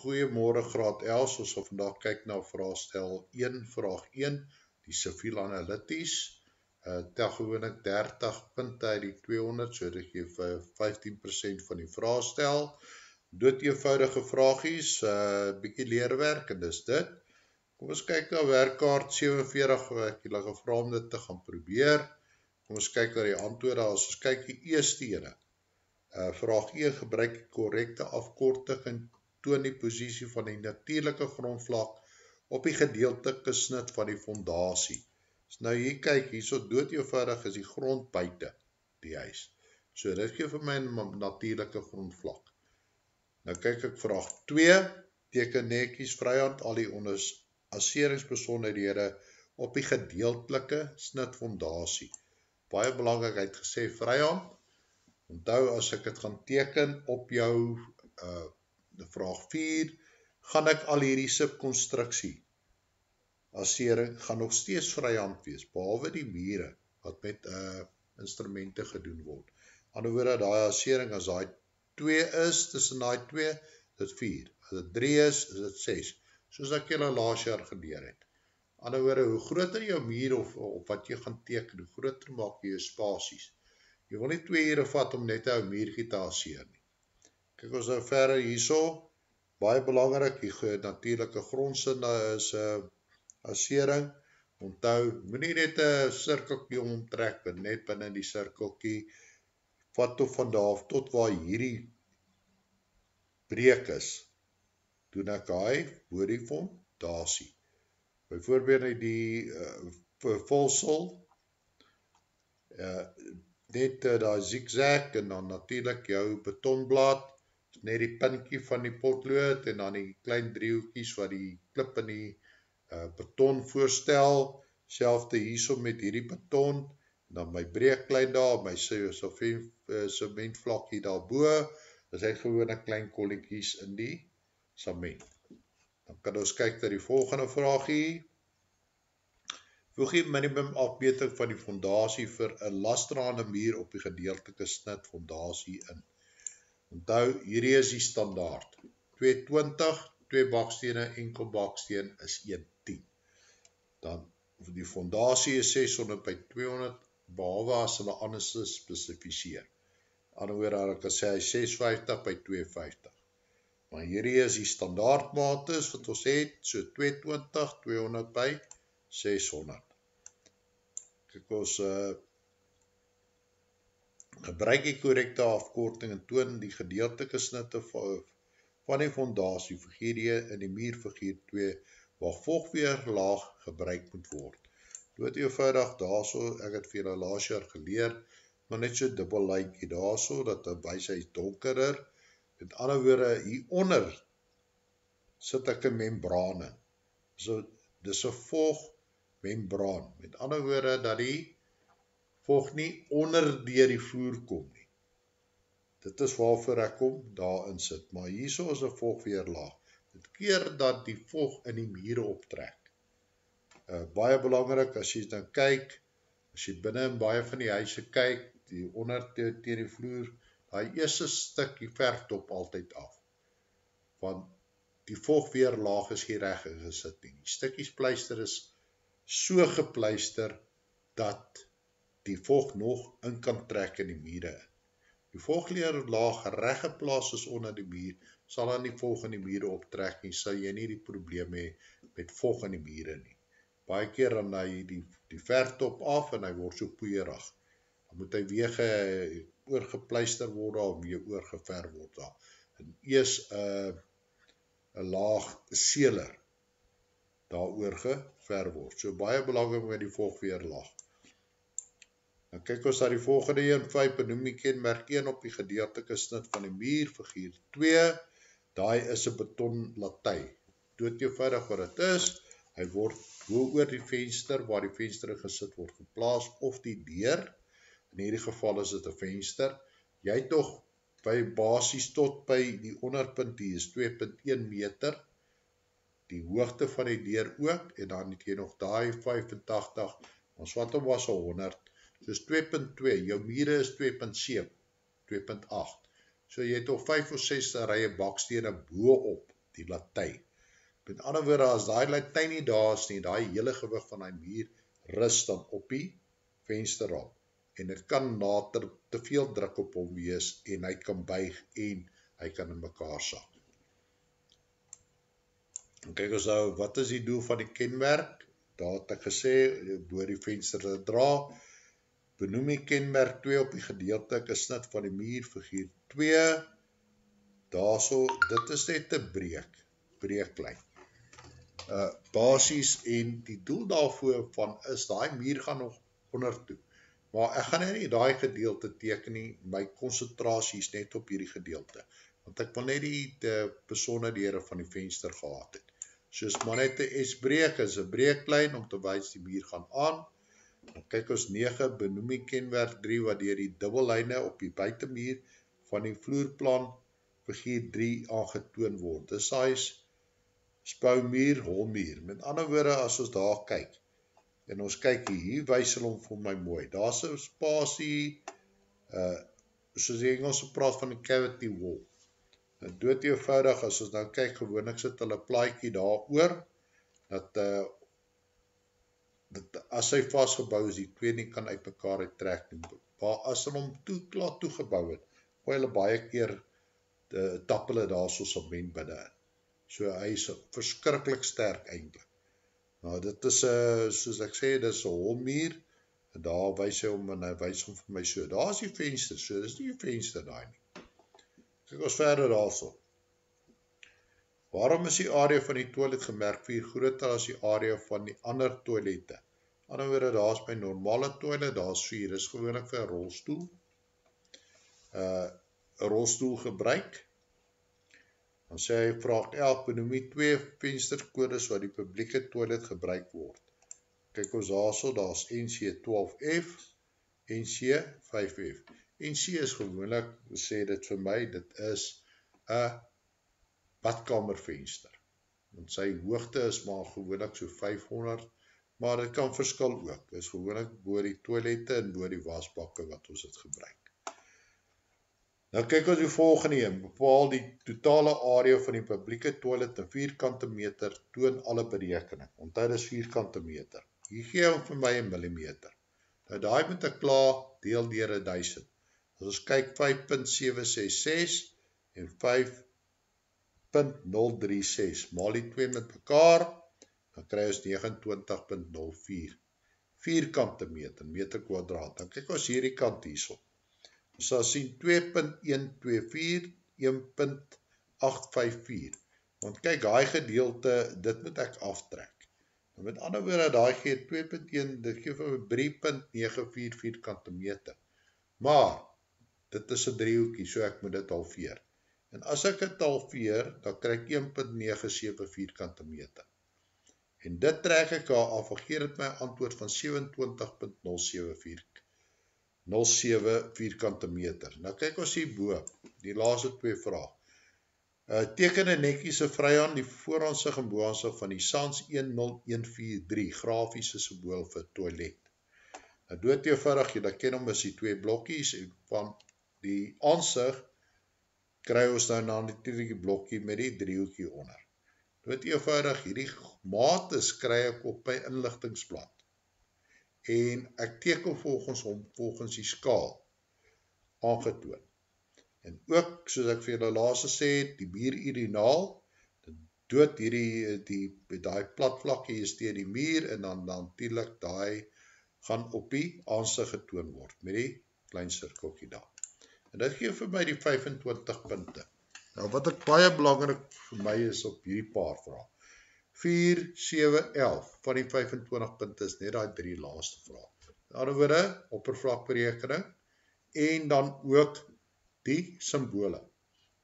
Goeiemorgen graad Els, ons sal vandag kyk na vraagstel 1, vraag 1, die civiel analyties. Uh, tel gewoon ek 30 punte uit die 200, so dit geef uh, 15% van die vraagstel. Dood eenvoudige vraagies, uh, bykie leerwerk en dis dit. Kom ons kyk na werkkaart 47, ek julle gevra om dit te gaan probeer. Kom ons kyk na die antwoorde, as ons kyk die eerste ene. Uh, vraag 1, gebruik die correcte afkorting en toon die posisie van die natuurlijke grondvlak op die gedeeltelike snit van die fondatie. So nou hier kyk, hier so dood eenvoudig is die grond buiten die huis. So dit geef vir my natuurlijke grondvlak. Nou kyk ek vraag 2, teken nekies vryhand al die asseringsbesonderhede op die gedeeltelike snit fondatie. Baie belangrijk, hy het gesê vryhand, onthou as ek het gaan teken op jou uh, vraag 4, gaan ek al hierdie subconstructie, asering, gaan nog steeds vryhand wees, behalwe die mire, wat met uh, instrumenten gedoen word. Ander woorde, die asering, as die 2 is, tussen die 2, dit 4. As dit 3 is, is dit 6. Soos ek jylle laas jaar geleer het. Ander woorde, hoe groter jou mier of, of wat jy gaan teken, hoe groter maak jy jou spasies. Jy wil nie 2 heren vat om net jou miergie te aseer nie. Kijk ons nou verder hierso, baie belangrik, die natuurlijke grondsin is uh, asering, onthou, moet nie net een cirkelkie omtrek, net binnen die cirkelkie, wat tot vandaag, tot waar hierdie breek is, doen ek hy, hoor die fondatie. Bijvoorbeeld die uh, volsel, uh, net uh, daar zigzag, en dan natuurlijk jou betonblad, net die pinkie van die potlood en dan die klein driehoekies wat die klip in die uh, beton voorstel, selfde hierso met hierdie beton, dan my breekklein daar, my cementvlakkie daar boe, is hy gewoon een klein kolinkies in die cement. Dan kan ons kyk na die volgende vraagie. Voeg die minimum afbeting van die fondatie vir een lastraande muur op die gedeeltelike snit fondatie in. Onthou, hierdie is die standaard. 220, 2 bakstene, enkel baksteen is 110. Dan, die fondatie is 600 by 200, behalwe as hulle anders specificeer. Ander woord, daar kan sê, 650 by 250. Maar hierdie is die standaardmaat is, wat ons het, so 220, 200 by 600. Kijk ons, uh, gebruik die correcte afkorting en toon die gedeeltelike snitte van die fondatie figuur in die muur figuur 2 waar volgweer laag gebruik moet word. Dood eenvoudig daar so, ek het vir julle laas jaar geleer, maar net so dubbel like daar so, dat die buis is donkerer, met ander woorde hieronder sit ek een membraan in. So, dis een volg membraan, met ander woorde dat die volg nie onder dier die vloer kom nie. Dit is waarvoor ek kom daarin sit, maar hierso is een volgweerlaag. Dit keer dat die volg in die mure optrek. Uh, baie belangrik, as jy dan kyk, as jy binnen in baie van die huise kyk, die onder tegen die vloer, die eerste stikkie verft op altyd af. Want die volgweerlaag is hier recht gesit nie. Die stikkies pleister is so gepleister, dat die volg nog in kan trek in die mure. Die volgleer laag recht geplaas is onder die muur, sal dan die volg in die mure optrek en sal jy nie die probleem hee met volg in die mure nie. Baie keer dan hy die, die vertop af en hy word so poeierig. Dan moet hy weer ge, oorgepleister word of weer oorgever word daar. En ees een uh, laag seeler daar oorgever word. So baie belangrijk met die volg weer laag. Dan kyk ons daar die volgende een, 5, benoem die kenmerk 1 op die gedeeltelike snit van die muur, figuur 2, daai is een beton latij. Dood eenvoudig wat het is, hy word hoe oor die venster, waar die venster gesit word geplaas, of die deur, in hierdie geval is dit een venster, jy toch by basis tot by die onderpunt, die is 2.1 meter, die hoogte van die deur ook, en dan het jy nog daai 85, ons wat om was 100, soos 2.2, jou mire is 2.7, 2.8, so jy het al 5 of 6 rye bakstene boe op die latyn. Met ander woorde, as daai latyn nie daar is nie, daai hele gewig van daai muur rus dan op die vensterraam en dit kan nader te veel druk op hom wees en hy kan buig en hy kan in mekaar sak. En kyk ons nou, wat is die doel van die kenmerk? Daar het ek gesê, boor die venster te dra, benoem die kenmerk 2 op die gedeelte, ek is snit van die muur, figuur 2, daar so, dit is net te breek, breeklijn. Uh, basis en die doel daarvoor van is, die muur gaan nog onder toe. Maar ek gaan nie daai gedeelte teken nie. My konsentrasie is net op hierdie gedeelte. Want ek wil net die die besonderhede van die venster gehad het. Soos maar net 'n S-breek is 'n breeklyn om te wys die muur gaan aan. Kyk ons 9 benoem die kenmerk 3 wat deur die dubbellyne op die buitemuur van die vloerplan figuur 3 aangetoon word. Dis daai spoumuur, holmuur. Met ander woorde as ons daar kyk, en ons kyk hier, hier wysel hom vir my mooi, daar is een spasie, uh, soos die Engelse praat van die cavity wall, en dood eenvoudig, as ons nou kyk, gewoon ek sit hulle plaaikie daar oor, dat, uh, dat as hy vastgebouw is, die twee nie kan uit mekaar uittrek, maar as hy hom toe, klaar toegebouw het, gooi hulle baie keer, de tappele daar soos op men binnen, so hy is verskrikkelijk sterk eindelijk, Nou dit is uh, soos ek sê, dit is een holmuur, en daar wys hy om, en hy wys om vir my so, daar is die venster, so, dit is nie die venster daar nie. Kijk ons verder daar so. Waarom is die area van die toilet gemerk vir groter as die area van die ander toilette? Ander woorde, daar is by normale toilet, daar is vier, dit is gewoon ek vir een rolstoel. Uh, rolstoel gebruik, Dan sê hy, vraag 11, benoem die twee vensterkodes wat die publieke toilet gebruik word. Kijk ons also, daar is NC12F, NC5F. NC is gewoonlik, sê dit vir my, dit is een badkamervenster. Want sy hoogte is maar gewoonlik so 500, maar dit kan verskil ook. Dit is gewoonlik boor die toilette en boor die wasbakke wat ons het gebruik. Nou kyk ons die volgende een, bepaal die totale area van die publieke toilet in vierkante meter, toon alle berekening, want dit is vierkante meter. Hier gee hom vir my in millimeter. Nou daai moet ek klaar deel dier 1000. As ons kyk 5.766 en 5.036, maal die twee met mekaar, dan kry ons 29.04. Vierkante meter, meter kwadraat. Dan kyk ons hierdie kant hierop sal sien 2.124, 1.854. Want kyk, die gedeelte, dit moet ek aftrek. En met ander woorde, die gee 2.1, dit gee vir 3.94 vierkante meter. Maar, dit is een driehoekie, so ek moet dit halveer. En as ek het halveer, dan krijg ek 1.97 vierkante meter. En dit trek ek al af, en geer het my antwoord van 27.07 vierkante 07 vierkante meter. Nou kyk ons hier boe, die laaste twee vraag. Uh, teken een nekiese vryhand die voorhandsig en boehandsig van die SANS 10143 grafiese symbool vir toilet. Nou dood eenvoudig, jy dat ken om is die twee blokkies van die aansig kry ons nou na die blokkie met die driehoekie onder. Dood eenvoudig, hierdie mates kry ek op my inlichtingsblad en ek teken volgens hom, volgens die skaal, aangetoon. En ook, soos ek vir julle laatste sê, die muur urinaal, dood hierdie, die, die platvlakkie is tegen die muur, en dan natuurlijk die gaan op die aansig getoon word, met die klein cirkelkie daar. En dit geef vir my die 25 punte. Nou wat ek baie belangrijk vir my is op hierdie paar vraag, 4, 7, 11 van die 25 punte is net die drie laaste vraag. In andere woorde, oppervlakberekening en dan ook die symbole.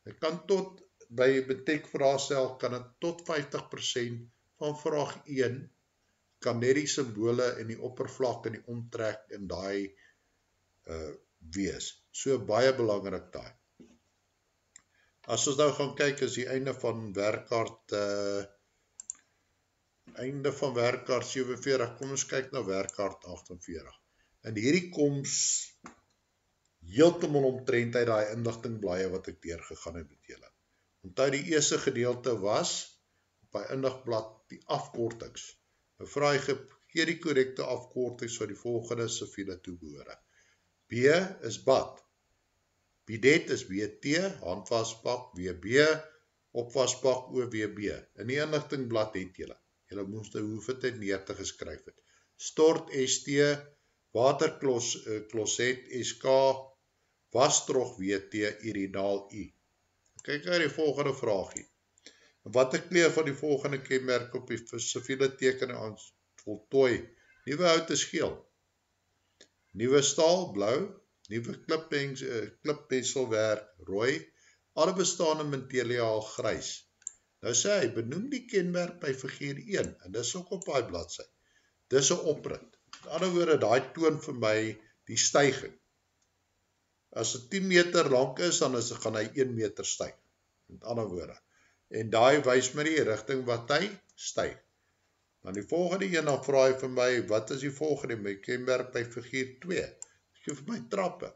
Het kan tot, by betek vraagstel, kan het tot 50% van vraag 1 kan net die symbole en die oppervlak en die omtrek en die uh, wees. So baie belangrik daar. As ons nou gaan kyk, is die einde van werkaard uh, einde van werkkaart 47, kom ons kyk na werkkaart 48. En hierdie koms heeltemal omtrent uit die inlichting blaie wat ek deurgegaan het met julle. Onthou die eerste gedeelte was by indigblad die afkortings. Nou vra hy gee die korrekte afkortings vir die volgende siviele toebehore. B is bad. Bidet is BT, handwasbak WB, opwasbak OWB. In die inligtingblad het julle. Julle moes dit hoef dit neer te geskryf het. Stort ST, waterkloset SK, wasdrog WT, urinaal U. Kyk na die volgende vraagie. Wat ek kleur van die volgende kenmerk op die civiele tekening aan voltooi? Nieuwe hout is geel. Nieuwe staal, blauw. Nieuwe klippensselwerk, rooi. Alle bestaande materiaal, grys. Nou sê hy, benoem die kenmerk by figuur 1, en dis ook op die bladzij. Dis een oprit. In ander woorde, die toon vir my die stijging. As het 10 meter lang is, dan is, gaan hy 1 meter stijg. Met ander woorde. En daai wys my die richting wat hy stijg. Dan die volgende een, dan vraag hy vir my, wat is die volgende? My kenmerk by figuur 2. Geef my trappe.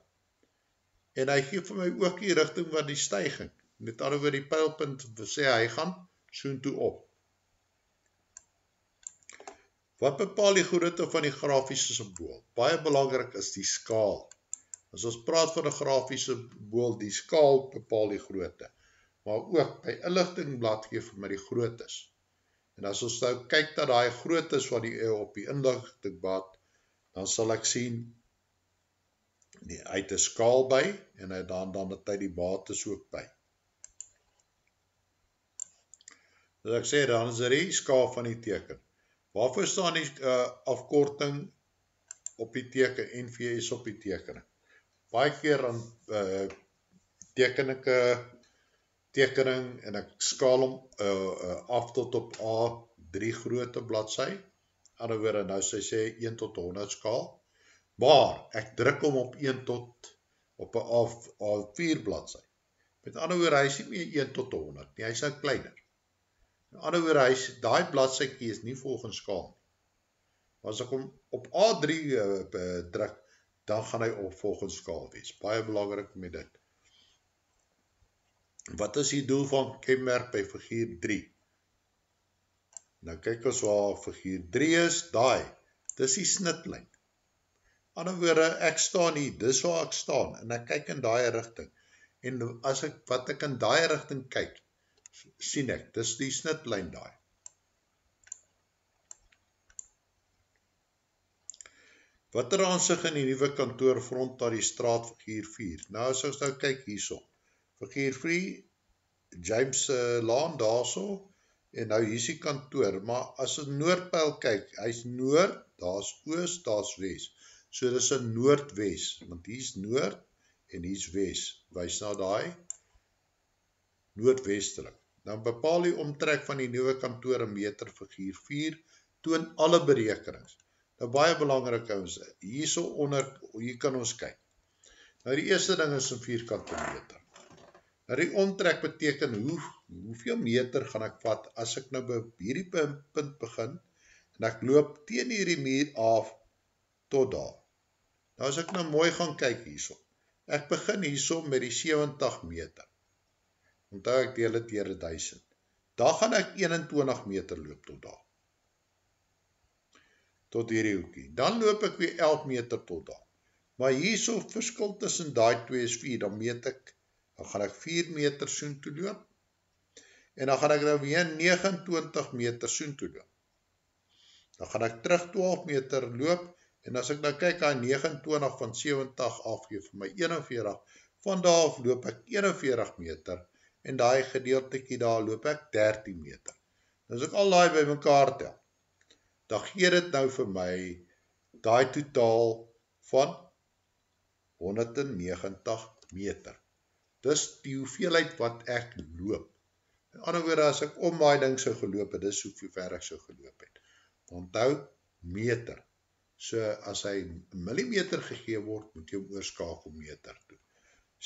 En hy geef vir my ook die richting wat die stijging. Met ander woorde, die pijlpunt sê hy gaan soen toe op. Wat bepaal die grootte van die grafiese symbool? Baie belangrik is die skaal. As ons praat van 'n grafiese boel, die skaal bepaal die grootte. Maar ook by inligtingblad gee vir my die groottes. En as ons nou kyk dat daai groottes wat die op die inligtingblad, dan sal ek sien die uit 'n skaal by en hy dan dan het hy die bates ook by. Dus ek sê dan is er die skaal van die teken. Waarvoor staan die uh, afkorting op die teken, NVS op die tekening? baie keer dan uh, teken ek tekening en ek skaal hom uh, uh, af tot op A3 grootte bladsy. Ander woorde nou sy sê 1 tot 100 skaal. Maar ek druk hom op 1 tot op 'n A4 bladsy. Met ander woorde hy is nie meer 1 tot 100 nie, hy's nou kleiner. Met ander woorde hy's daai bladsytjie is nie volgens skaal nie. Maar as ek hom op A3 uh, druk, dan gaan hy op volgens skaal wees. Baie belangrik met dit. Wat is die doel van kenmerk by figuur 3? Nou kyk ons waar figuur 3 is, daai. Dis die snitlyn. Ander woorde, ek staan hier, dis waar ek staan en ek kyk in daai rigting. En as ek wat ek in daai rigting kyk, sien ek, dis die snitlyn daai. Wat er aan sig in die nieuwe kantoor front daar die straat figuur 4? Nou as ons nou kyk hierso, figuur 4, James uh, Laan daar so, en nou hier is die kantoor, maar as ons noordpijl kyk, hy is noord, daar is oost, daar is west, so dit is een noordwest, want hier is noord, en hier is west, wees na die, noordwestelik. Dan bepaal die omtrek van die nieuwe kantoor in meter figuur 4, toon alle berekenings, Nou baie belangrik ons, hier so onder, hier kan ons kyk. Nou die eerste ding is een vierkante meter. Nou die omtrek beteken hoe, hoeveel meter gaan ek vat as ek nou by hierdie punt begin en ek loop teen hierdie muur af tot daar. Nou as ek nou mooi gaan kyk hierso. Ek begin hierso met die 70 meter. Onthou ek deel het dier 1000. Daar gaan ek 21 meter loop tot daar tot hierdie hoekie. Dan loop ek weer 11 meter tot daar. Maar hier so verskil tussen die 2 is 4, dan meet ek, dan gaan ek 4 meter soen toe loop, en dan gaan ek nou weer 29 meter soen toe loop. Dan gaan ek terug 12 meter loop, en as ek nou kyk aan 29 van 70 afgeef vir my 41, van daar af loop ek 41 meter, en die gedeeltekie daar loop ek 13 meter. Dan is ek al die by mekaar tel dan gee dit nou vir my daai totaal van 190 meter. Dis die hoeveelheid wat ek loop. In ander woorde, as ek om my ding so geloop het, dis hoeveel ver ek so geloop het. Onthou, meter. So, as hy millimeter gegeen word, moet jy oorskakel meter doen.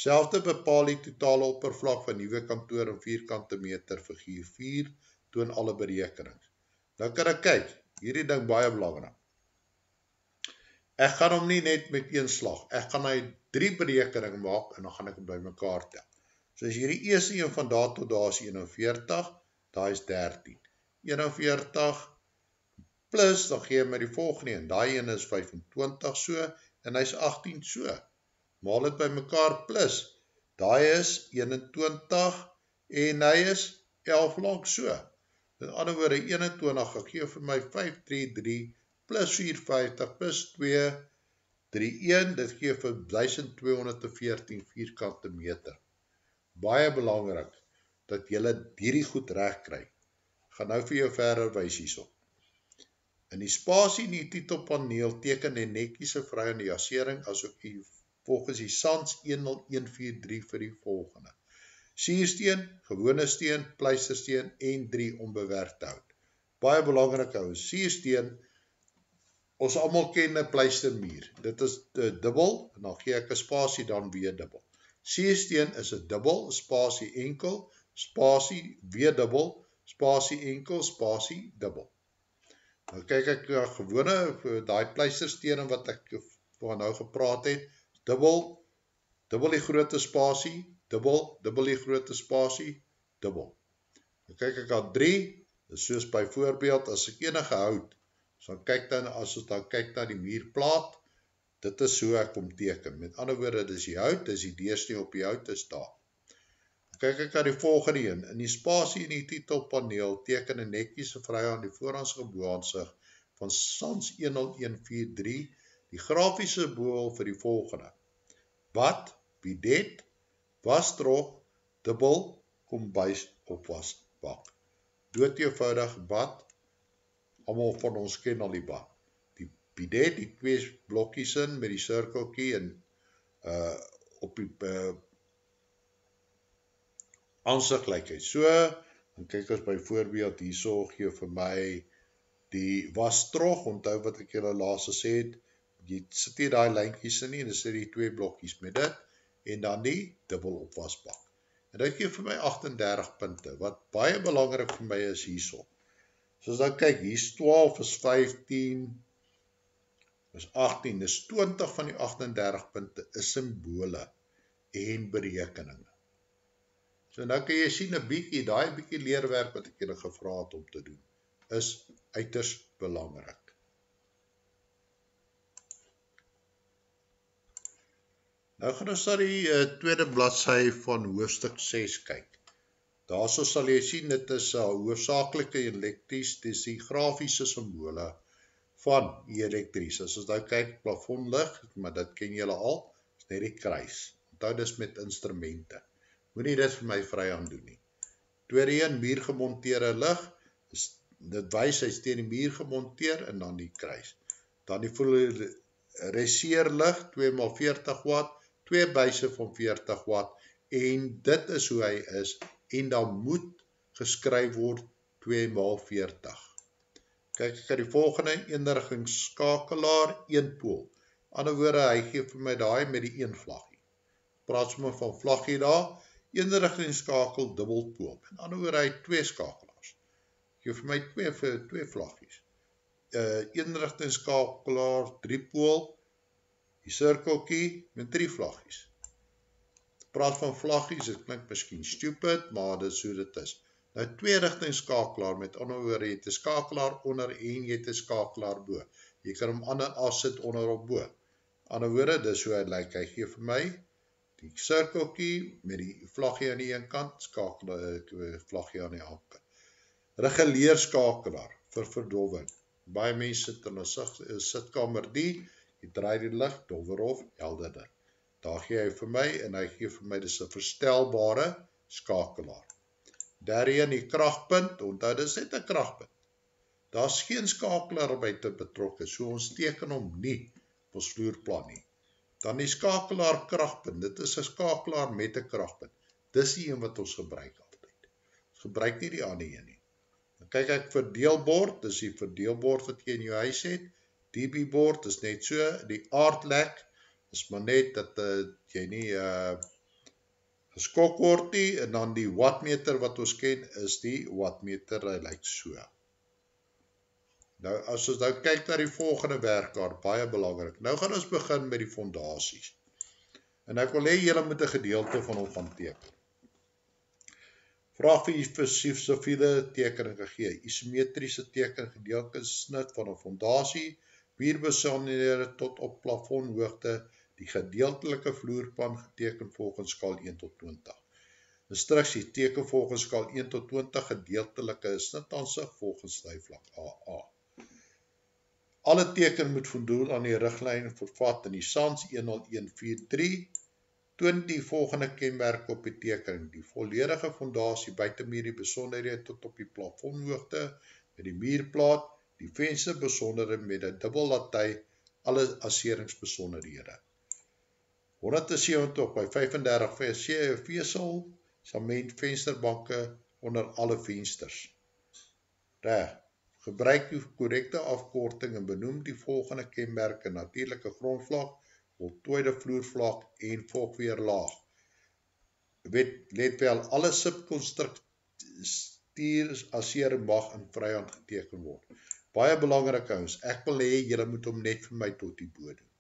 Selfde bepaal die totale oppervlak van nieuwe kantoor en vierkante meter figuur 4, toon alle berekenings. Nou kan ek kyk, hierdie ding baie belangrijk. Ek gaan hom nie net met een slag, ek gaan hy drie berekening maak en dan gaan ek hom by mekaar tel. So as jy die eerste een van daar tot daar is 41, daar is 13. 41 plus, dan gee jy my die volgende een, daar een is 25 so, en hy is 18 so. Maal het by mekaar plus, daar is 21 en hy is 11 lang so. In ander woorde, 21, ek gee vir my 5, 3, 3, plus 450 plus 2, 3, 1, dit geef vir 1214 vierkante meter. Baie belangrik, dat jylle hierdie goed recht krijg. Ga nou vir jou verder wees hierso. In die spasie in die titelpaneel teken die nekiese vrou in die jasering as ook die volgens die SANS 10143 vir die volgende. Siersteen, gewone steen, pleistersteen en 3 onbewerkte hout. Baie belangrijk hou, siersteen, ons allemaal ken een pleistermuur. Dit is dubbel, en dan gee ek een spasie dan weer dubbel. Siersteen is een dubbel, spasie enkel, spasie weer dubbel, spasie enkel, spasie dubbel. Nou kyk ek uh, gewone, die pleisterstenen wat ek van nou gepraat het, dubbel, dubbel die grote spasie, dubbel, dubbel die grote spasie, dubbel. Nou kyk ek aan 3, dis soos by voorbeeld, as ek enige hout, so kyk dan, as ons dan kyk na die muurplaat, dit is so ek om teken, met ander woorde, dit is die hout, dit is die deersnie op die hout, is daar. Kyk ek aan die volgende een, in die spasie in die titelpaneel, teken een nekiese vrou aan die voorhandsige boansig, van SANS 10143, die grafiese boel vir die volgende. Wat, bidet, wasdrog, dubbel, kombuis of wasbak. Dood eenvoudig bad, allemaal van ons ken al die bad. Die bidet, die twee blokkies in met die cirkelkie en uh, op die uh, aansig lyk hy so, en kyk ons by voorbeeld, hier so gee vir my die wasdrog, onthou wat ek julle laas gesê het, jy sit hier die lijnkies in nie, en dan sit die twee blokkies met dit, en dan die dubbel opwasbak. En dit geef vir my 38 punte, wat baie belangrijk vir my is hierso. Soos dan kyk, hier is 12, is 15, is 18, is 20 van die 38 punte, is symbole en berekeninge. So nou kan jy sien, een bykie, die bykie leerwerk wat ek julle gevraad om te doen, is uiters belangrijk. Nou gaan ons na die uh, tweede bladseie van hoofdstuk 6 kyk. Daar so sal jy sien, dit is uh, hoofdzakelike elektries, dit is die grafiese symbole van die elektries. As ons nou kyk, plafondlig, maar dit ken jylle al, is net die kruis. Dit is met instrumente. Moet nie dit vir my vry aan doen nie. Tweede een, muur gemonteerde licht, is, dit wees, hy is tegen die muur gemonteer en dan die kruis. Dan die fluoreseerlicht, 2x40 watt, twee buise van 40 watt en dit is hoe hy is en dan moet geskryf word 2 maal 40. Kijk ek die volgende eenrigingsskakelaar 1 pool. Ander woorde, hy geef vir my daai met die 1 vlaggie. Praat so my van vlaggie daar, eenrigingsskakel dubbel pool. En ander woorde, hy 2 skakelaars. Geef vir my 2 vir 2 vlaggies. Uh, eenrigingsskakelaar 3 pool, die cirkelkie met drie vlaggies. Praat van vlaggies, dit klink miskien stupid, maar dit is hoe dit is. Nou, twee richting skakelaar, met ander woorde, jy het een skakelaar onder en jy het een skakelaar bo. Jy kan hom ander afsit onder op bo. Ander woorde, dit is hoe hy lyk. Hy geef vir my die cirkelkie met die vlaggie aan die ene kant, skakelaar, eh, vlaggie aan die kant. Reguleer skakelaar vir verdoving. Baie mense sit in een sitkamer die, Jy draai die licht dover of helderder. Daar gee hy vir my en hy gee vir my dis 'n verstelbare skakelaar. Daarin die kragpunt, onthou dis net 'n kragpunt. Daar's geen skakelaar by te betrokke, so ons teken hom nie op ons vloerplan nie. Dan die skakelaar kragpunt, dit is 'n skakelaar met 'n kragpunt. Dis die een wat ons gebruik altyd. Ons gebruik nie die ander een nie. Dan kyk ek vir deelbord, dis die verdeelbord wat jy in jou huis het. DB board is net so, die aardlek is maar net dat uh, jy nie uh, geskok word nie, en dan die wattmeter wat ons ken, is die wattmeter, hy lyk so. Nou, as ons nou kyk na die volgende werkkaart, baie belangrijk, nou gaan ons begin met die fondasies. En ek wil hee, jylle moet een gedeelte van hom gaan teken. Vraag vir jy vir siefsiefide tekening gegee. Isometriese teken gedeelte snit van 'n fondasie, muurbesonderhede tot op plafonhoogte, die gedeeltelike vloerplan geteken volgens skaal 1 tot 20. Instruksie teken volgens skaal 1 tot 20 gedeeltelike snitansig volgens snyvlak AA. Alle teken moet voldoen aan die riglyn vervat in die SANS 10143. Toon die volgende kenmerk op die tekening: die volledige fondasie buitemuur, die besonderhede tot op die plafonhoogte met die muurplaat, die venster besonderhede met 'n dubbel laty, alle asseringsbesonderhede. 170 by 35 vesel, sement vensterbanke onder alle vensters. Reg. Gebruik die korrekte afkorting en benoem die volgende kenmerke: natuurlike grondvlak, voltooide vloervlak en volkweerlaag. Wet let wel alle subkonstruksies asseer mag in vryhand geteken word. Baie belangrik ouens, ek wil hê julle moet hom net vir my tot die bo doen.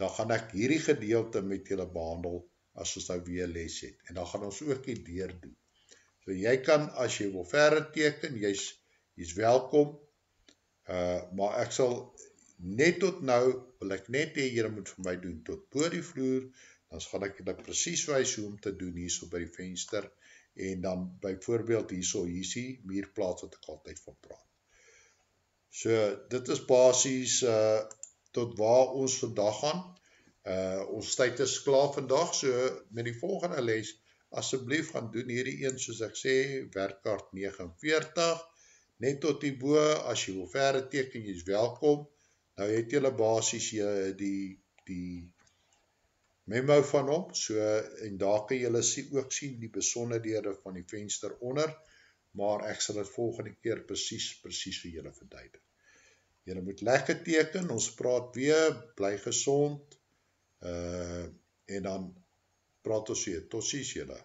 Dan gaan ek hierdie gedeelte met julle behandel as ons nou weer les het en dan gaan ons ook die deur doen. So jy kan as jy wil verder teken, jy's jy's welkom. Uh maar ek sal net tot nou wil ek net hê julle moet vir my doen tot bo die vloer, dan gaan ek julle presies wys hoe om te doen hierso by die venster en dan byvoorbeeld hierso hiersie muurplaat wat ek altyd van praat. So dit is basies uh tot waar ons vandag gaan. Uh ons tyd is klaar vandag, so met die volgende les asseblief gaan doen hierdie een soos ek sê werkkaart 49 net tot die bo, as jy wil verder teken, jy is welkom. Nou het jylle basis jy die, die memo van hom, so, en daar kan jylle sê, ook sien die besonderdere van die venster onder, maar ek sal het volgende keer precies, precies vir jylle verduidig. Jylle moet lekker teken, ons praat weer, bly gezond, uh, en dan praat ons weer, tot sies jylle.